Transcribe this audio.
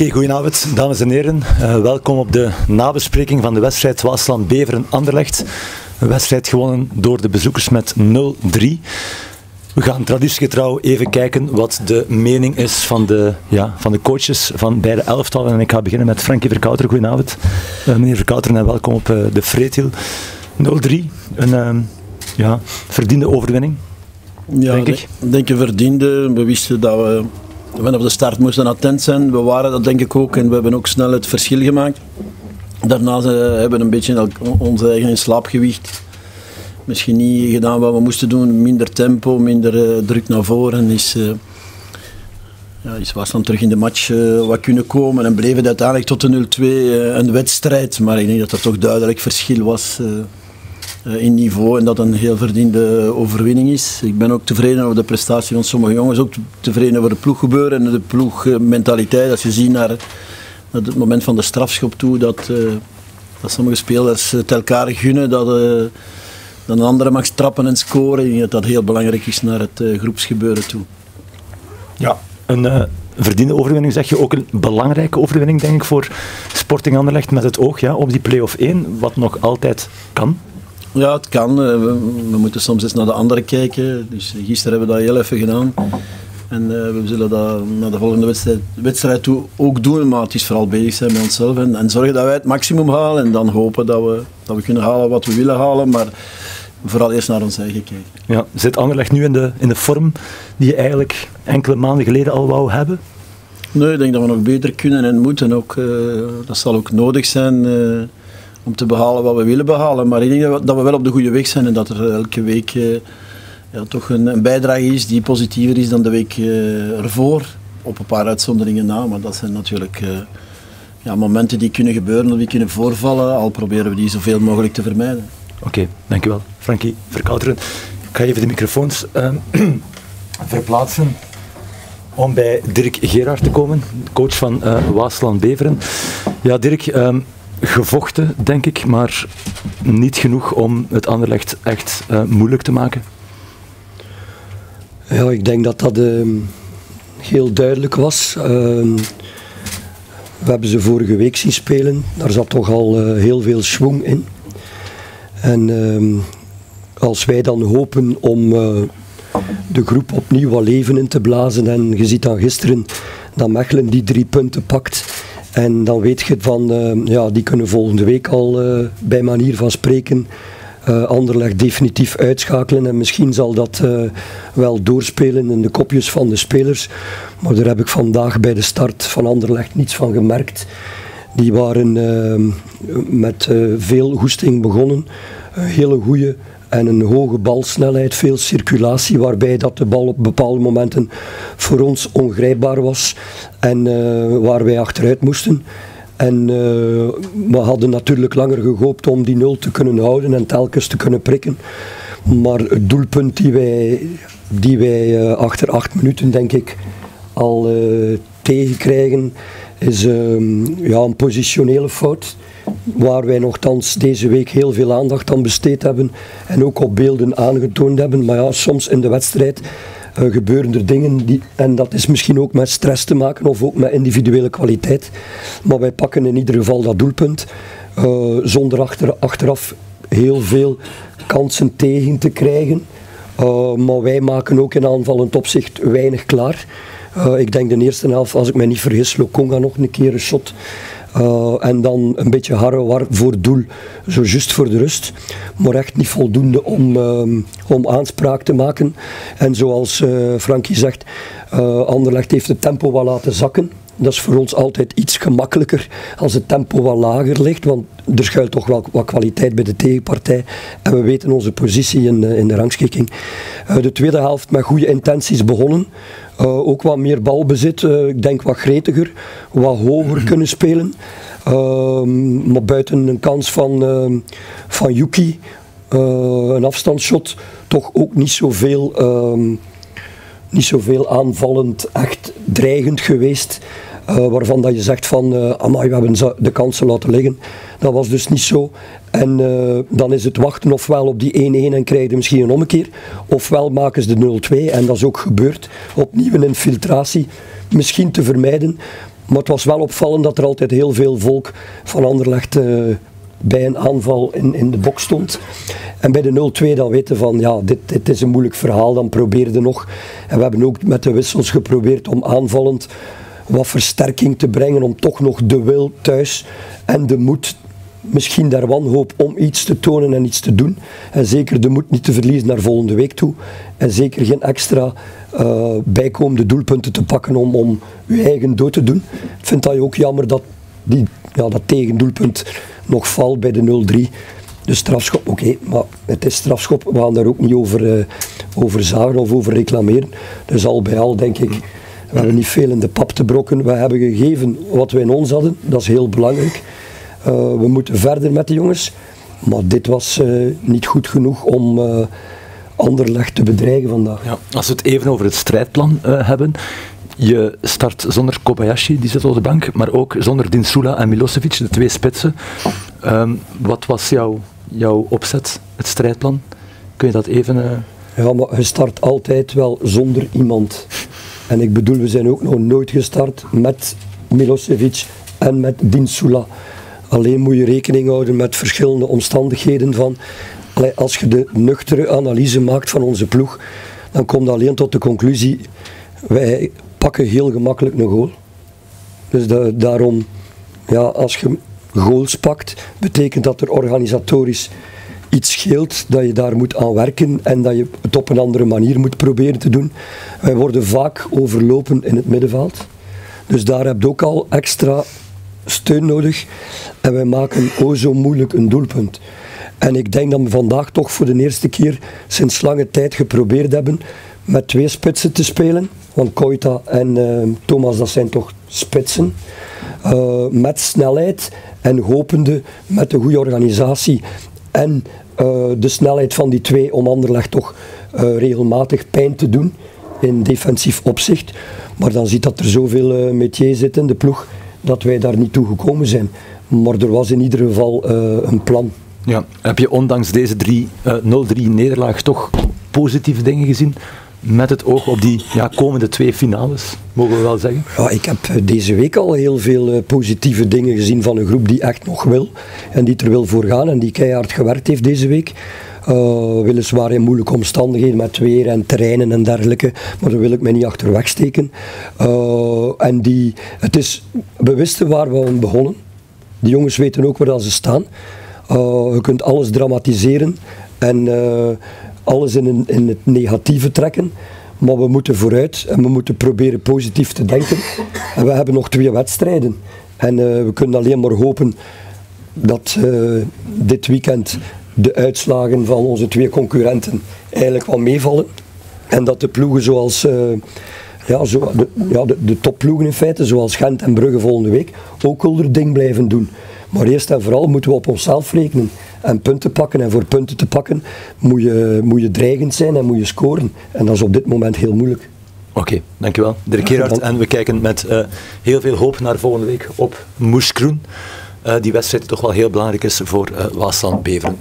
Oké, goedenavond dames en heren. Uh, welkom op de nabespreking van de wedstrijd Waasland-Beveren-Anderlecht. Een wedstrijd gewonnen door de bezoekers met 0-3. We gaan traditiegetrouw even kijken wat de mening is van de, ja, van de coaches van beide elftallen. En ik ga beginnen met Frankie Verkouteren. Goedenavond. Uh, meneer Verkouteren en welkom op uh, de Freethiel. 0-3, een ja, verdiende overwinning. Ja, denk ik. denk je verdiende. We wisten dat we vanaf de start moesten attent zijn. We waren dat denk ik ook en we hebben ook snel het verschil gemaakt. Daarna uh, hebben we een beetje ons eigen slaapgewicht misschien niet gedaan wat we moesten doen. Minder tempo, minder uh, druk naar voren. Is, uh, ja, is was terug in de match wat kunnen komen en bleef het uiteindelijk tot de 0-2 een wedstrijd. Maar ik denk dat er toch duidelijk verschil was in niveau en dat een heel verdiende overwinning is. Ik ben ook tevreden over de prestatie van sommige jongens, ook tevreden over de ploeggebeuren en de ploegmentaliteit. Als je ziet naar, het moment van de strafschop toe, dat, dat sommige spelers het elkaar gunnen, dat dan een andere mag trappen en scoren. Dat dat heel belangrijk is naar het uh, groepsgebeuren toe. Ja, een verdiende overwinning zeg je ook een belangrijke overwinning denk ik voor Sporting Anderlecht met het oog ja, op die play-off 1, wat nog altijd kan. Ja, het kan. Eh, we, we, moeten soms eens naar de anderen kijken. Dus gisteren hebben we dat heel even gedaan. En we zullen dat naar de volgende wedstrijd, wedstrijd toe ook doen. Maar het is vooral bezig zijn met onszelf. En, en zorgen dat wij het maximum halen. En dan hopen dat we, dat we kunnen halen wat we willen halen. Maar vooral eerst naar ons eigen kijken. Ja, zit Anderlecht nu in de, in de vorm die je eigenlijk enkele maanden geleden al wou hebben? Nee, ik denk dat we nog beter kunnen en moeten. Ook, uh, dat zal ook nodig zijn uh, om te behalen wat we willen behalen. Maar ik denk dat we, wel op de goede weg zijn en dat er elke week uh, ja, toch een, bijdrage is die positiever is dan de week ervoor. Op een paar uitzonderingen na, maar dat zijn natuurlijk ja, momenten die kunnen gebeuren of die kunnen voorvallen. Al proberen we die zoveel mogelijk te vermijden. Oké, dankjewel. Frankie Verkouteren. Ik ga even de microfoons verplaatsen om bij Dirk Gerard te komen, coach van Waasland Beveren. Ja, Dirk, um, gevochten denk ik, maar niet genoeg om het Anderlecht echt uh, moeilijk te maken. Ja, ik denk dat dat uh, heel duidelijk was. Ehm, we hebben ze vorige week zien spelen. Daar zat toch al heel veel schwung in. En ehm, als wij dan hopen om uh, de groep opnieuw wat leven in te blazen en je ziet dan gisteren dat Mechelen die drie punten pakt en dan weet je van, uh, ja, die kunnen volgende week al uh, bij manier van spreken uh, Anderlecht definitief uitschakelen. En misschien zal dat wel doorspelen in de kopjes van de spelers. Maar daar heb ik vandaag bij de start van Anderlecht niets van gemerkt. Die waren met veel goesting begonnen. Een hele goede en een hoge balsnelheid, veel circulatie, waarbij dat de bal op bepaalde momenten voor ons ongrijpbaar was en uh, waar wij achteruit moesten. En uh, we hadden natuurlijk langer gehoopt om die nul te kunnen houden en telkens te kunnen prikken. Maar het doelpunt die wij, die wij uh, achter acht minuten, denk ik, al tegenkrijgen, is ja, een positionele fout waar wij nogthans deze week heel veel aandacht aan besteed hebben en ook op beelden aangetoond hebben. Maar ja, soms in de wedstrijd uh, gebeuren er dingen die, en dat is misschien ook met stress te maken of ook met individuele kwaliteit. Maar wij pakken in ieder geval dat doelpunt uh, zonder achter, achteraf heel veel kansen tegen te krijgen. Uh, maar wij maken ook in aanvallend opzicht weinig klaar. Ik denk de eerste helft, als ik me niet vergis, Lokonga nog een keer een shot uh, en dan een beetje harrewar voor doel, zo juist voor de rust. Maar echt niet voldoende om, uh, om aanspraak te maken. En zoals uh, Frankie zegt, Anderlecht heeft het tempo wel laten zakken. Dat is voor ons altijd iets gemakkelijker als het tempo wat lager ligt, want er schuilt toch wel wat kwaliteit bij de tegenpartij en we weten onze positie in, in de rangschikking. de tweede helft met goede intenties begonnen. Uh, ook wat meer balbezit, uh, ik denk wat gretiger, wat hoger kunnen spelen. Uh, maar buiten een kans van, ehm, van Yuki, eh, een afstandsshot, toch ook niet zoveel, ehm, niet zoveel aanvallend, echt dreigend geweest. Uh, waarvan dat je zegt van, uh, we hebben de kansen laten liggen. Dat was dus niet zo. En uh, dan is het wachten ofwel op die 1-1 en krijg je misschien een ommekeer, ofwel maken ze de 0-2 en dat is ook gebeurd. Opnieuw een infiltratie, misschien te vermijden. Maar het was wel opvallend dat er altijd heel veel volk van Anderlecht bij een aanval in, in de box stond. En bij de 0-2 dan weten van ja, dit, dit is een moeilijk verhaal, dan probeerde nog. En we hebben ook met de wissels geprobeerd om aanvallend wat versterking te brengen, om toch nog de wil thuis en de moed misschien daar wanhoop om iets te tonen en iets te doen. En zeker de moed niet te verliezen naar volgende week toe. En zeker geen extra uh, bijkomende doelpunten te pakken om, om je eigen dood te doen. Ik vind dat ook jammer dat die, ja, dat tegendoelpunt nog valt bij de 0-3. De strafschop, oké, maar het is strafschop. We gaan daar ook niet over, uh, over zagen of over reclameren. Dus al bij al denk ik, we hebben niet veel in de pap te brokken. We hebben gegeven wat we in ons hadden, dat is heel belangrijk. Uh, we moeten verder met de jongens. Maar dit was uh, niet goed genoeg om Anderlecht te bedreigen vandaag. Ja, als we het even over het strijdplan hebben. Je start zonder Kobayashi, die zit op de bank, maar ook zonder Dinsula en Milosevic, de twee spitsen. Um, wat was jouw, jouw opzet, het strijdplan? Kun je dat even... Ja, maar je start altijd wel zonder iemand. En ik bedoel, we zijn ook nog nooit gestart met Milosevic en met Dinsula. Alleen moet je rekening houden met verschillende omstandigheden van. Als je de nuchtere analyse maakt van onze ploeg, dan komt alleen tot de conclusie: wij pakken heel gemakkelijk een goal. Dus daarom, ja, als je goals pakt, betekent dat er organisatorisch iets scheelt, dat je daar moet aan werken en dat je het op een andere manier moet proberen te doen. Wij worden vaak overlopen in het middenveld. Dus daar heb je ook al extra steun nodig. En wij maken o zo moeilijk een doelpunt. En ik denk dat we vandaag toch voor de eerste keer sinds lange tijd geprobeerd hebben met twee spitsen te spelen. Want Koita en uh, Thomas, dat zijn toch spitsen. Uh, met snelheid en hopende met een goede organisatie en uh, de snelheid van die twee om Anderlecht toch regelmatig pijn te doen in defensief opzicht. Maar dan ziet dat er zoveel metier zit in de ploeg dat wij daar niet toe gekomen zijn. Maar er was in ieder geval een plan. Ja. Heb je ondanks deze uh, 0-3 nederlaag toch positieve dingen gezien? Met het oog op die ja, komende twee finales, mogen we wel zeggen? Ja, ik heb eh, deze week al heel veel uh, positieve dingen gezien van een groep die echt nog wil. En die er wil voor gaan en die keihard gewerkt heeft deze week. Uh, weliswaar in moeilijke omstandigheden met weer en terreinen en dergelijke, maar daar wil ik mij niet achter wegsteken. En die, het is, we wisten waar we aan begonnen. Die jongens weten ook waar ze staan. Uh, je kunt alles dramatiseren en alles in, in het negatieve trekken. Maar we moeten vooruit en we moeten proberen positief te denken. En we hebben nog twee wedstrijden. En we kunnen alleen maar hopen dat dit weekend de uitslagen van onze twee concurrenten eigenlijk wel meevallen. En dat de ploegen zoals ja, zo, de, ja, de, topploegen in feite, zoals Gent en Brugge volgende week, ook er ding blijven doen. Maar eerst en vooral moeten we op onszelf rekenen en punten pakken. En voor punten te pakken moet je, moet je dreigend zijn en moet je scoren. En dat is op dit moment heel moeilijk. Oké, okay, dankjewel. Dirk Gerard. En we kijken met uh, heel veel hoop naar volgende week op Moeskroen. Uh, die wedstrijd toch wel heel belangrijk is voor uh, Waasland Beveren.